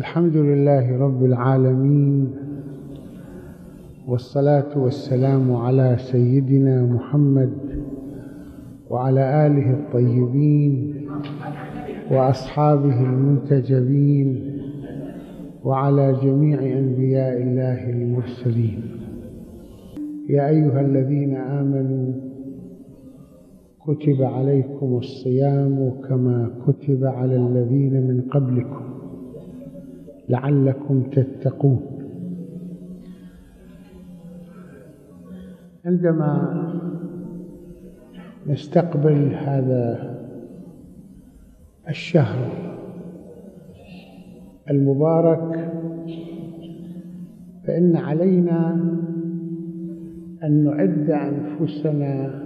الحمد لله رب العالمين والصلاة والسلام على سيدنا محمد وعلى آله الطيبين وأصحابه المنتجبين وعلى جميع أنبياء الله المرسلين. يا أيها الذين آمنوا كتب عليكم الصيام كما كتب على الذين من قبلكم. لعلكم تتقون. عندما نستقبل هذا الشهر المبارك فإن علينا أن نعد أنفسنا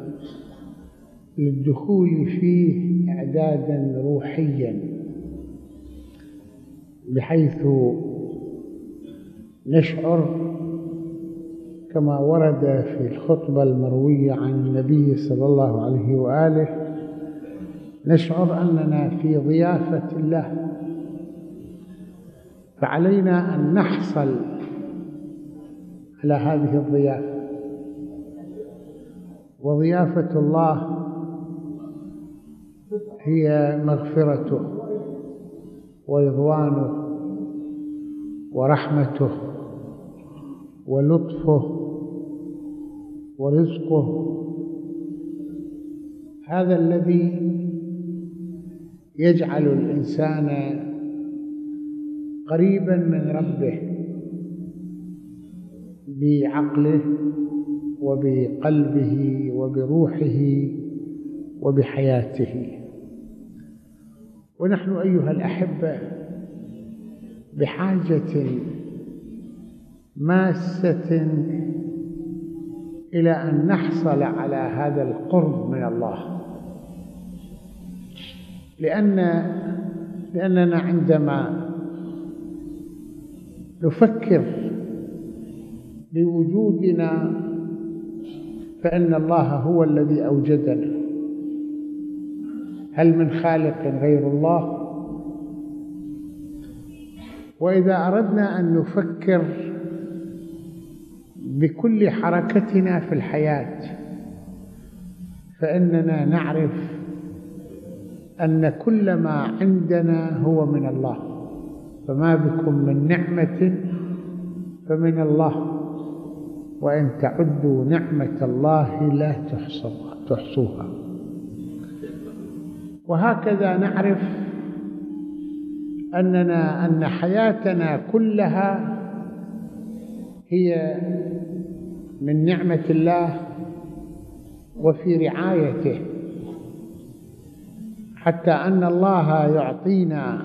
للدخول فيه إعدادا روحيا. بحيث نشعر كما ورد في الخطبة المروية عن النبي صلى الله عليه وآله نشعر أننا في ضيافة الله. فعلينا أن نحصل على هذه الضيافة. وضيافة الله هي مغفرته ورضوانه ورحمته ولطفه ورزقه. هذا الذي يجعل الإنسان قريبا من ربه بعقله وبقلبه وبروحه وبحياته. ونحن أيها الأحبة بحاجة ماسة إلى أن نحصل على هذا القرب من الله. لأن لأننا عندما نفكر بوجودنا فإن الله هو الذي أوجدنا. هل من خالق غير الله؟ وإذا أردنا أن نفكر بكل حركتنا في الحياة فإننا نعرف أن كل ما عندنا هو من الله. فما بكم من نعمة فمن الله وإن تعدوا نعمة الله لا تحصوها. وهكذا نعرف أننا أن حياتنا كلها هي من نعمة الله وفي رعايته. حتى أن الله يعطينا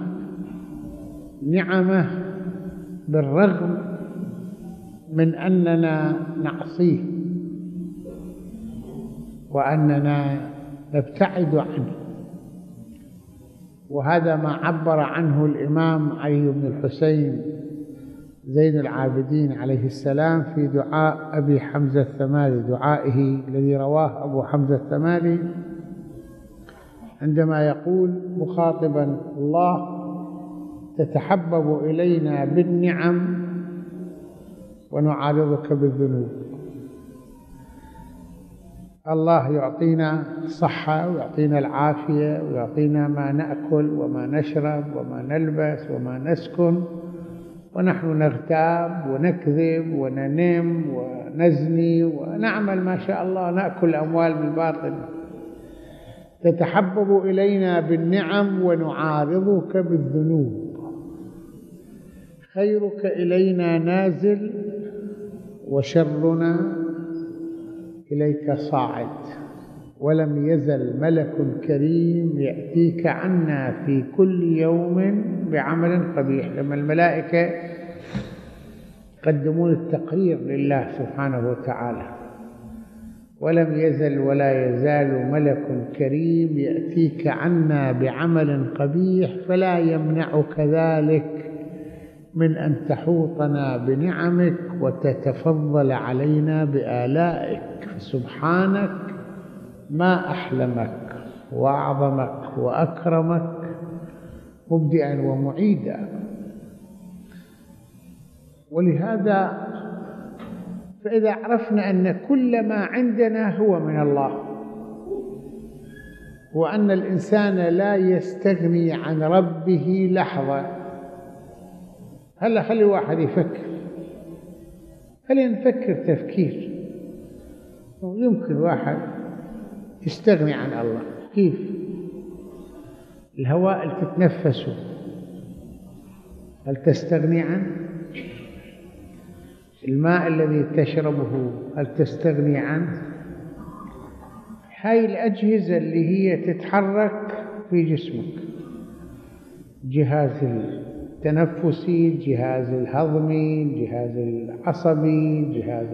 نعمة بالرغم من أننا نعصيه وأننا نبتعد عنه. وهذا ما عبر عنه الإمام علي بن الحسين زين العابدين عليه السلام في دعاء أبي حمزة الثمالي دعائه الذي رواه أبو حمزة الثمالي عندما يقول مخاطبا الله تتحبب إلينا بالنعم ونعارضك بالذنوب. الله يعطينا صحة ويعطينا العافية ويعطينا ما نأكل وما نشرب وما نلبس وما نسكن ونحن نغتاب ونكذب وننم ونزني ونعمل ما شاء الله نأكل الأموال بالباطل. تتحبب إلينا بالنعم ونعارضك بالذنوب. خيرك إلينا نازل وشرنا إليك صاعد. ولم يزل ملك كريم يأتيك عنا في كل يوم بعمل قبيح. لما الملائكة يقدمون التقرير لله سبحانه وتعالى. ولم يزل ولا يزال ملك كريم يأتيك عنا بعمل قبيح فلا يمنعك ذلك من أن تحوطنا بنعمك وتتفضل علينا بآلائك. سبحانك ما أحلمك وأعظمك وأكرمك مبدئا ومعيدا. ولهذا فإذا عرفنا أن كل ما عندنا هو من الله وأن الإنسان لا يستغني عن ربه لحظة هلا خلي واحد يفكر خلينا نفكر تفكير. يمكن واحد يستغني عن الله. كيف؟ الهواء اللي تتنفسه هل تستغني عنه؟ الماء الذي تشربه هل تستغني عنه؟ هاي الأجهزة اللي هي تتحرك في جسمك. جهاز التنفسي الجهاز الهضمي الجهاز العصبي الجهاز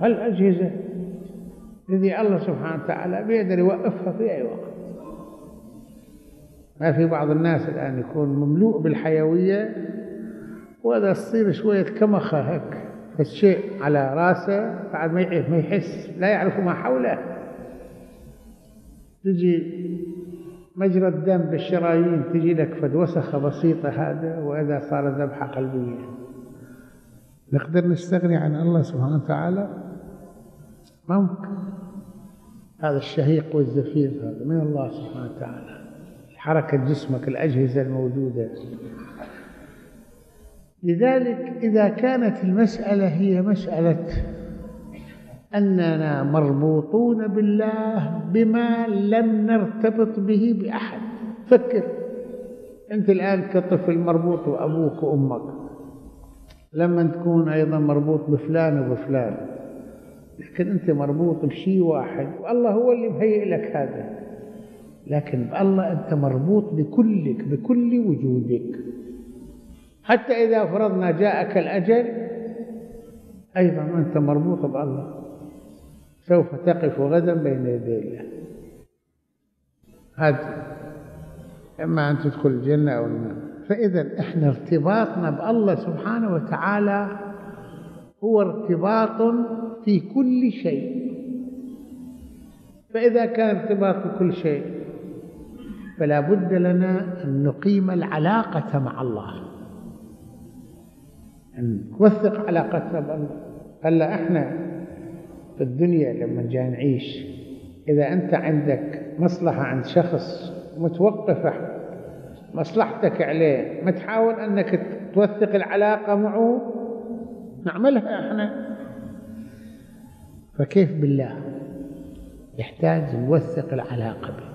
هالأجهزة الذي الله سبحانه وتعالى بيقدر يوقفها في أي وقت. ما في بعض الناس الآن يكون مملوء بالحيوية وإذا تصير شوية كمخة هيك الشيء على راسه بعد ما يحس لا يعرف ما حوله. تجي مجرى الدم بالشرايين تجي لك فد وسخة بسيطة هذا وإذا صار ذبحة قلبية. نقدر نستغني عن الله سبحانه وتعالى؟ ممكن. هذا الشهيق والزفير هذا من الله سبحانه وتعالى. حركة جسمك الأجهزة الموجودة. لذلك إذا كانت المسألة هي مسألة أننا مربوطون بالله بما لم نرتبط به بأحد. فكر أنت الآن كطفل مربوط بأبوك وأمك لما تكون أيضا مربوط بفلان وبفلان لكن أنت مربوط بشيء واحد والله هو اللي مهيئ لك هذا. لكن بالله أنت مربوط بكلك بكل وجودك. حتى إذا فرضنا جاءك الأجل أيضا أنت مربوط بالله. سوف تقف غدا بين يدي الله. هذا. إما أن تدخل الجنة أو النار. فإذا إحنا ارتباطنا بالله سبحانه وتعالى هو ارتباط في كل شيء. فإذا كان ارتباط في كل شيء فلا بد لنا أن نقيم العلاقة مع الله. أن نوثق علاقتنا بالله. هلا إحنا في الدنيا لما جاي نعيش. إذا أنت عندك مصلحة عند شخص متوقفة مصلحتك عليه ما تحاول أنك توثق العلاقة معه نعملها إحنا. فكيف بالله؟ يحتاج نوثق العلاقة به.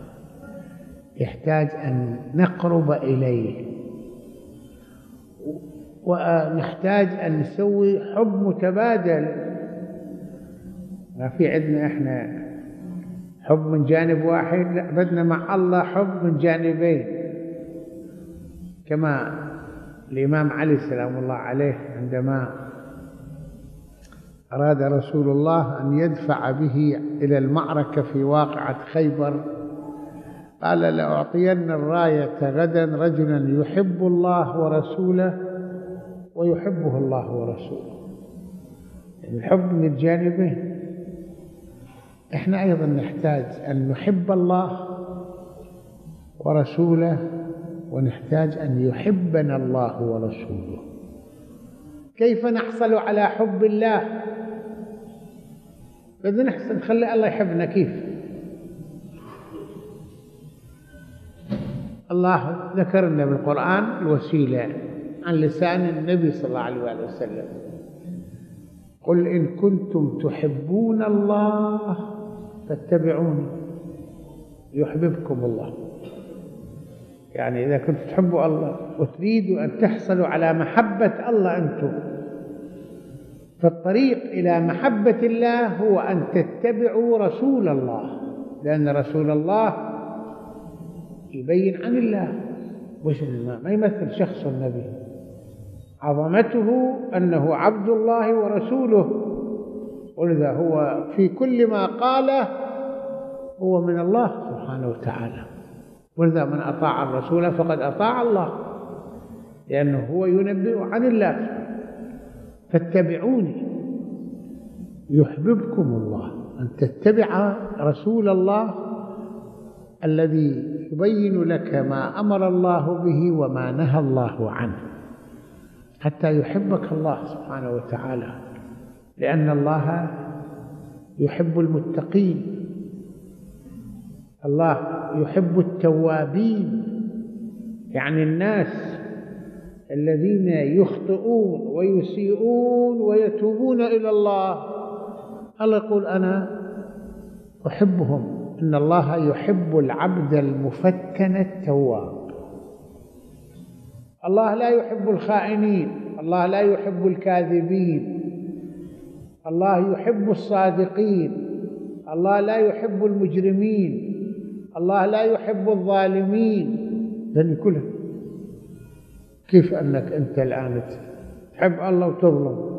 يحتاج أن نقرب إليه. ونحتاج أن نسوي حب متبادل. ما في عندنا إحنا حب من جانب واحد لا بدنا مع الله حب من جانبين. كما الإمام علي سلام الله عليه عندما أراد رسول الله أن يدفع به إلى المعركة في واقعة خيبر قال لأعطين الراية غدا رجلا يحب الله ورسوله ويحبه الله ورسوله. يعني الحب من الجانبين إحنا أيضا نحتاج أن نحب الله ورسوله ونحتاج أن يحبنا الله ورسوله. كيف نحصل على حب الله؟ بدنا نحسن نخلي الله يحبنا. كيف؟ الله ذكر لنا بالقرآن الوسيلة عن لسان النبي صلى الله عليه وسلم. قل إن كنتم تحبون الله فاتبعوني. يحببكم الله. يعني إذا كنتم تحبوا الله وتريدوا أن تحصلوا على محبة الله أنتم. فالطريق إلى محبة الله هو أن تتبعوا رسول الله. لأن رسول الله يبين عن الله. وش ما يمثل شخص النبي. عظمته أنه عبد الله ورسوله. ولذا هو في كل ما قاله هو من الله سبحانه وتعالى. ولذا من أطاع الرسول فقد أطاع الله لأنه هو ينبئ عن الله فاتبعوني يحببكم الله أن تتبع رسول الله الذي يبين لك ما أمر الله به وما نهى الله عنه حتى يحبك الله سبحانه وتعالى. لأن الله يحب المتقين. الله يحب التوابين. يعني الناس الذين يخطئون ويسيئون ويتوبون إلى الله. الله يقول أنا أحبهم. إن الله يحب العبد المفتن التواب. الله لا يحب الخائنين. الله لا يحب الكاذبين. الله يحب الصادقين الله لا يحب المجرمين الله لا يحب الظالمين. ذني كلها كيف أنك أنت الآن تحب الله وتظلم؟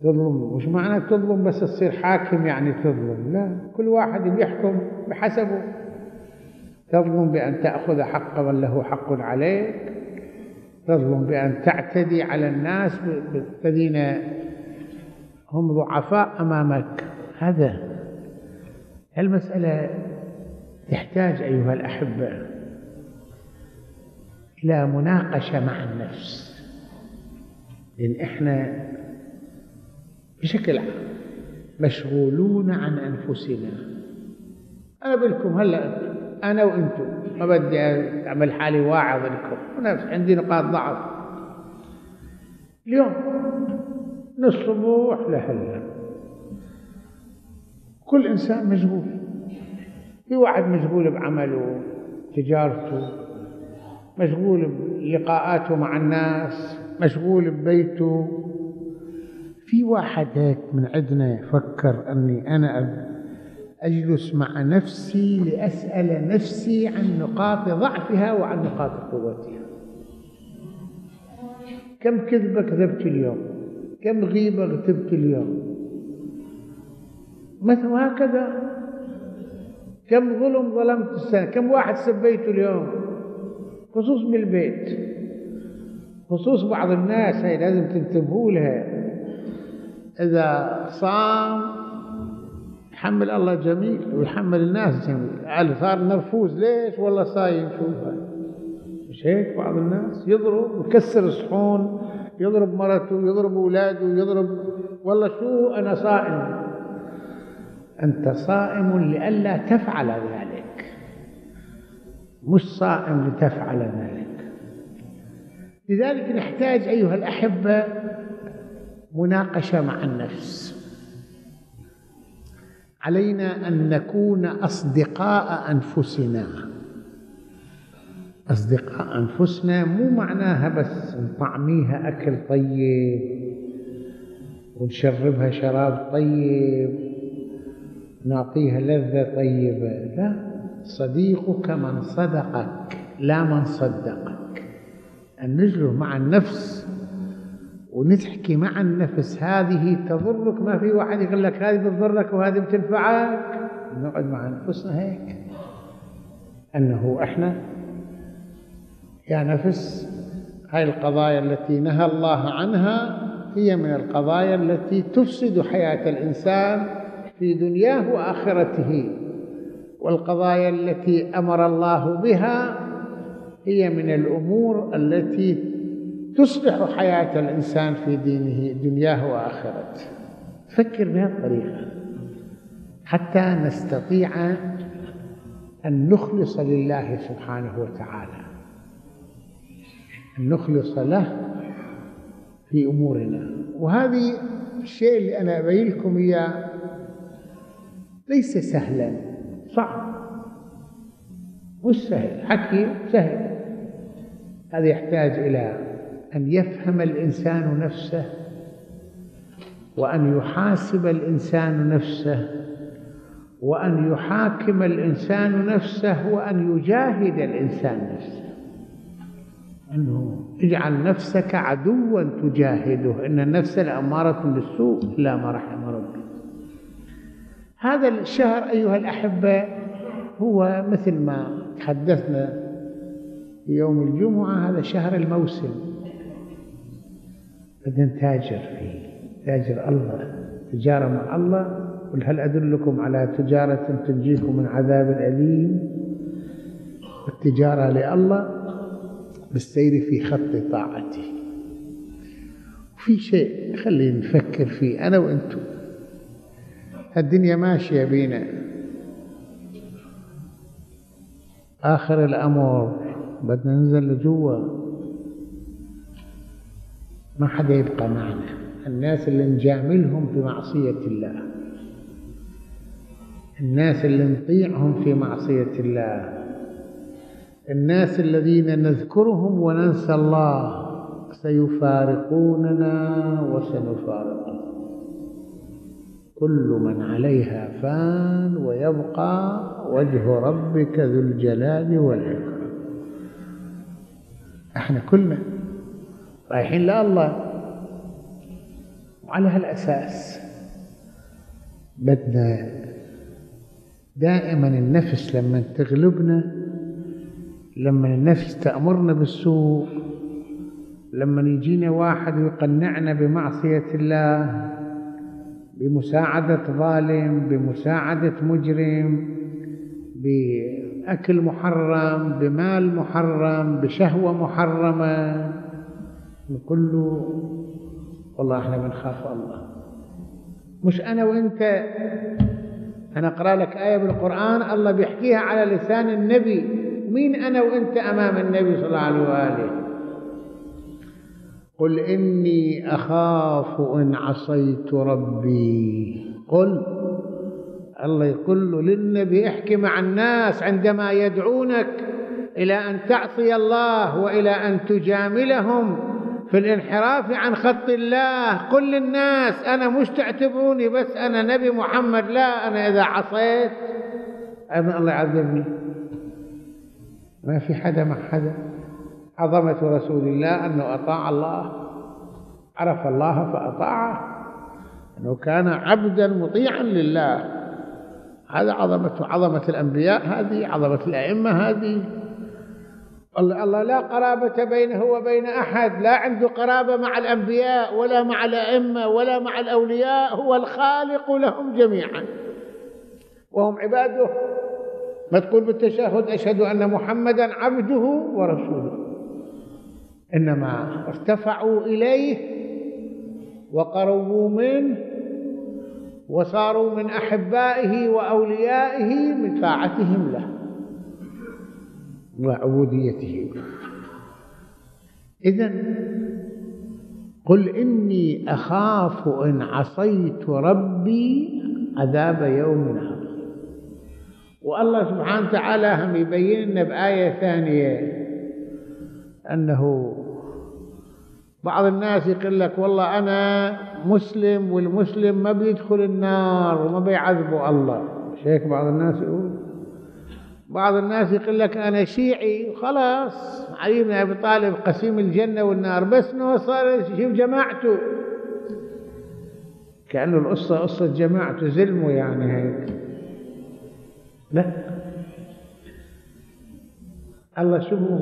تظلم. مش معنى تظلم؟ بس تصير حاكم يعني تظلم. لا كل واحد بيحكم بحسبه. تظلم بأن تأخذ حق من له حق عليك. تظلم بأن تعتدي على الناس الذين هم ضعفاء أمامك. هذا المسألة تحتاج أيها الأحبة إلى مناقشة مع النفس؟ لأن إحنا بشكل عام مشغولون عن أنفسنا. أنا بلكم هلا أنا وأنتم ما بدي أعمل حالي واعظ لكم. أنا عندي نقاط ضعف. اليوم من الصبح لهلا. كل إنسان مشغول. في واحد مشغول بعمله تجارته مشغول بلقاءاته مع الناس مشغول ببيته. في واحد هيك من عندنا يفكر أني أنا أجلس مع نفسي لأسأل نفسي عن نقاط ضعفها وعن نقاط قوتها. كم كذبة كذبت اليوم؟ كم غيبة غتبت اليوم؟ مثل هكذا. كم ظلم ظلمت السنة؟ كم واحد سبيته اليوم؟ خصوص بالبيت خصوص بعض الناس هي لازم تنتبهوا لها. إذا صام يحمل الله جميل ويحمل الناس جميل صار نرفوز ليش والله صايم؟ شوف مش هيك؟ بعض الناس يضرب يكسر الصحون. يضرب مرته يضرب أولاده يضرب والله شو أنا صائم؟ أنت صائم لئلا تفعل ذلك. مش صائم لتفعل ذلك. لذلك نحتاج أيها الأحبة مناقشة مع النفس. علينا أن نكون أصدقاء أنفسنا. أصدقاء أنفسنا مو معناها بس نطعميها أكل طيب ونشربها شراب طيب نعطيها لذة طيبة لا. صديقك من صدقك لا من صدقك. ان نجلس مع النفس ونتحكي مع النفس هذه تضرك ما في واحد يقول لك هذه بتضرك وهذه بتنفعك. نقعد مع أنفسنا هيك أنه إحنا يا نفس هاي القضايا التي نهى الله عنها هي من القضايا التي تفسد حياة الإنسان في دنياه وآخرته. والقضايا التي أمر الله بها هي من الأمور التي تصلح حياة الإنسان في دينه دنياه وآخرته. فكر بهالطريقة حتى نستطيع أن نخلص لله سبحانه وتعالى. أن نخلص له في أمورنا. وهذه الشيء اللي أنا أبين لكم إياه ليس سهلا. صعب. مش سهل. حكي سهل. هذا يحتاج إلى أن يفهم الإنسان نفسه وأن يحاسب الإنسان نفسه وأن يحاكم الإنسان نفسه وأن يجاهد الإنسان نفسه. أنه اجعل نفسك عدوا تجاهده. إن النفس لأمارة بالسوء إلا ما رحم ربي هذا الشهر أيها الأحبة هو مثل ما تحدثنا في يوم الجمعة هذا شهر الموسم. بدنا نتاجر فيه تاجر الله تجارة مع الله. قل هل أدلكم على تجارة تنجيكم من عذاب أليم؟ التجارة لله. بالسير في خط طاعته في شيء خلينا نفكر فيه أنا وأنتم. الدنيا ماشية بينا. آخر الأمر بدنا ننزل لجوا. ما حدا يبقى معنا. الناس اللي نجاملهم في معصية الله. الناس اللي نطيعهم في معصية الله. الناس الذين نذكرهم وننسى الله سيفارقوننا وسنفارقهم كل من عليها فان ويبقى وجه ربك ذو الجلال والإكرام. إحنا كلنا رايحين لله وعلى هالأساس. بدنا دائما النفس لما تغلبنا لما النفس تأمرنا بالسوء لما يجينا واحد ويقنعنا بمعصية الله بمساعدة ظالم بمساعدة مجرم بأكل محرم بمال محرم بشهوة محرمة كله والله إحنا بنخاف الله. مش أنا وأنت. أنا أقرأ لك آية بالقرآن الله بيحكيها على لسان النبي. مين أنا وأنت أمام النبي صلى الله عليه وآله؟ قل إني أخاف إن عصيت ربي. قل الله يقول له للنبي احكي مع الناس عندما يدعونك إلى أن تعصي الله وإلى أن تجاملهم في الانحراف عن خط الله. قل للناس أنا مش تعتبروني بس أنا نبي محمد لا أنا إذا عصيت. أيضا الله يعذبني. ما في حدا مع حدا. عظمة رسول الله أنه أطاع الله. عرف الله فأطاعه. أنه كان عبدا مطيعا لله. هذا عظمة عظمة الأنبياء هذه عظمة الأئمة هذه. الله لا قرابة بينه وبين أحد. لا عنده قرابة مع الأنبياء ولا مع الأئمة ولا مع الأولياء. هو الخالق لهم جميعا. وهم عباده. ما تقول بالتشهد أشهد أن محمدا عبده ورسوله. إنما ارتفعوا إليه وقربوا منه وصاروا من أحبائه وأوليائه من طاعتهم له وعبوديته. إذا قل إني أخاف إن عصيت ربي عذاب يوم عظيم والله سبحانه وتعالى هم يبين لنا بآية ثانية أنه بعض الناس يقول لك والله أنا مسلم والمسلم ما بيدخل النار وما بيعذبه الله. مش هيك بعض الناس يقول؟ بعض الناس يقول لك أنا شيعي خلاص علي بن أبي طالب قسيم الجنة والنار بس إنه صار شوف جماعته. كأنه القصة قصة جماعته زلمه يعني هيك. لا. الله شو هو؟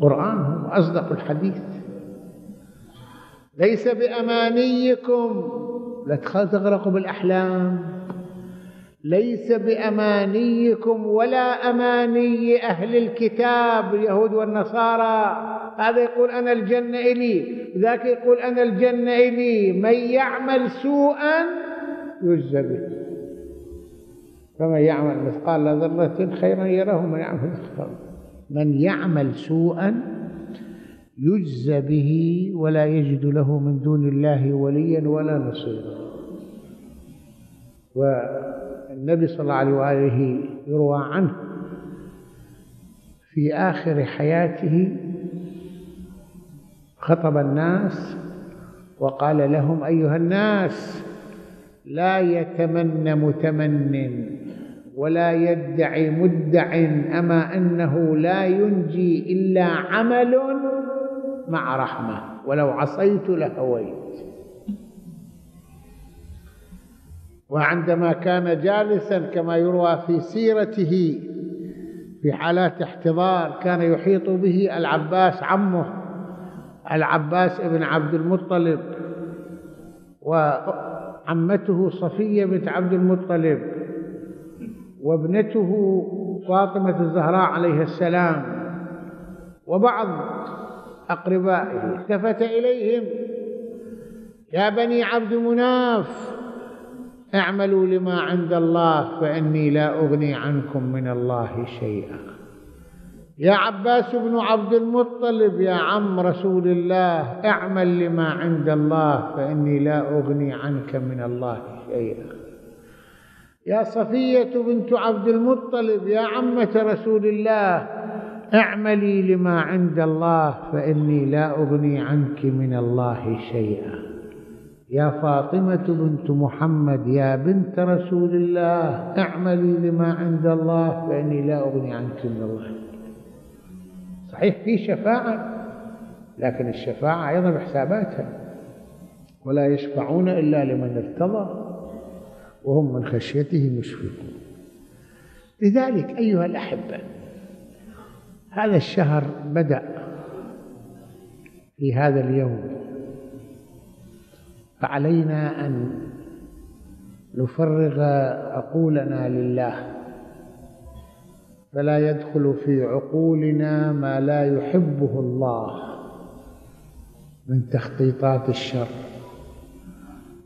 قرآن هو أصدق الحديث. ليس بأمانيكم. لا تغرقوا بالأحلام. ليس بأمانيكم ولا أماني أهل الكتاب اليهود والنصارى. هذا يقول أنا الجنة إلي ذاك يقول أنا الجنة إلي. من يعمل سوءا يجزى به. فمن يعمل مثقال ذرة خيرا يره من يعمل مثقال من يعمل سوءا يجزى به ولا يجد له من دون الله وليا ولا نصيرا. والنبي صلى الله عليه وآله يروى عنه في آخر حياته خطب الناس وقال لهم أيها الناس لا يتمنى متمن ولا يدعي مدع أما أنه لا ينجي إلا عمل مع رحمة. ولو عصيت لهويت. وعندما كان جالسا كما يروى في سيرته في حالات احتضار كان يحيط به العباس عمه العباس ابن عبد المطلب عمته صفية بنت عبد المطلب. وابنته فاطمة الزهراء عليه السلام وبعض أقربائه التفت إليهم. يا بني عبد مناف اعملوا لما عند الله فإني لا أغني عنكم من الله شيئا. يا عباس بن عبد المطلب يا عم رسول الله اعمل لما عند الله فإني لا أغني عنك من الله شيئا. يا صفية بنت عبد المطلب يا عمة رسول الله اعملي لما عند الله فإني لا أغني عنك من الله شيئا. يا فاطمة بنت محمد يا بنت رسول الله اعملي لما عند الله فإني لا أغني عنك من الله. صحيح في شفاعة لكن الشفاعة أيضا بحساباتها ولا يشفعون إلا لمن ارتضى. وهم من خشيته مشفقون. لذلك أيها الأحبة هذا الشهر بدأ في هذا اليوم. فعلينا أن نفرغ عقولنا لله. فلا يدخل في عقولنا ما لا يحبه الله من تخطيطات الشر.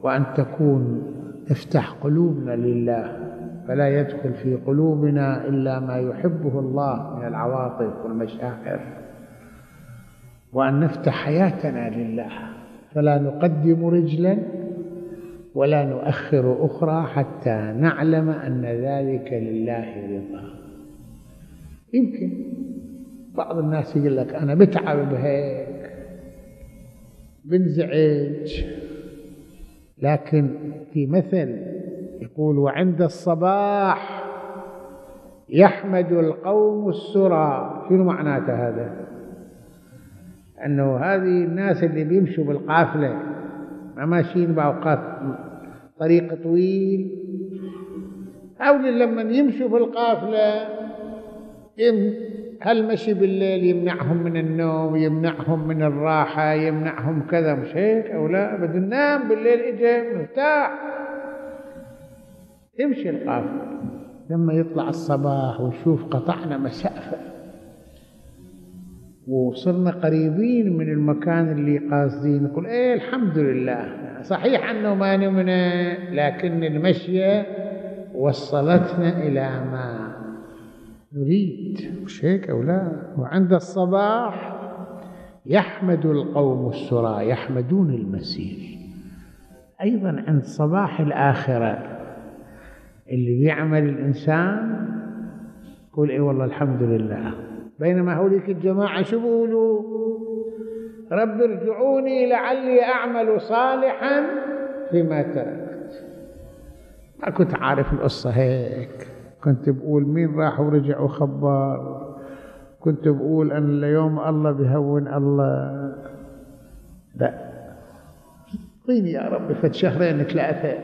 وأن تكون افتح قلوبنا لله فلا يدخل في قلوبنا إلا ما يحبه الله من العواطف والمشاعر. وأن نفتح حياتنا لله فلا نقدم رجلا ولا نؤخر أخرى حتى نعلم أن ذلك لله رضا. يمكن بعض الناس يقول لك أنا بتعب بهيك بنزعج. لكن في مثل يقول وعند الصباح يحمد القوم السرى. شنو معناته هذا؟ أنه هذه الناس اللي بيمشوا بالقافلة ما ماشيين بأوقات طريق طويل. أو لما يمشوا بالقافلة هالمشي بالليل يمنعهم من النوم يمنعهم من الراحة يمنعهم كذا مش هيك أو لا؟ بده ننام بالليل إجا مرتاح. تمشي القافلة لما يطلع الصباح ونشوف قطعنا مسافة. وصرنا قريبين من المكان اللي قاصدين. نقول إيه الحمد لله. صحيح أنه ما نمنا لكن المشية وصلتنا إلى ما نريد مش هيك أو لا؟ وعند الصباح يحمد القوم السرى يحمدون المسير أيضا عند صباح الآخرة اللي بيعمل الإنسان يقول اي والله الحمد لله. بينما هوليك الجماعة شو بيقولوا؟ رب ارجعوني لعلي أعمل صالحا فيما تركت. ما كنت عارف القصة هيك. كنت بقول مين راح ورجع وخبر كنت بقول أن اليوم الله بهون الله. لا. اعطيني يا رب فت شهرين ثلاثة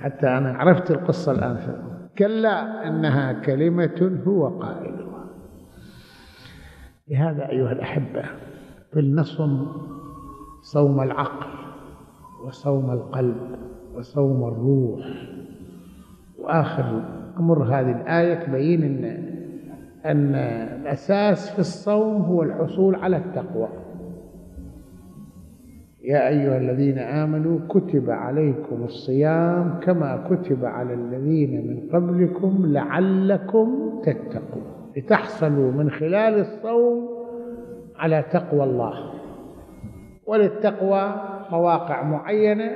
حتى أنا عرفت القصة الآن. كلا إنها كلمة هو قائلها لهذا أيها الأحبة فلنصم صوم العقل وصوم القلب وصوم الروح. وآخر أمر هذه الآية تبين أن أن الأساس في الصوم هو الحصول على التقوى. يا أيها الذين آمنوا كتب عليكم الصيام كما كتب على الذين من قبلكم لعلكم تتقون. لتحصلوا من خلال الصوم على تقوى الله. وللتقوى مواقع معينة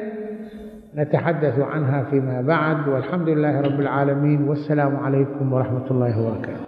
نتحدث عنها فيما بعد والحمد لله رب العالمين والسلام عليكم ورحمة الله وبركاته.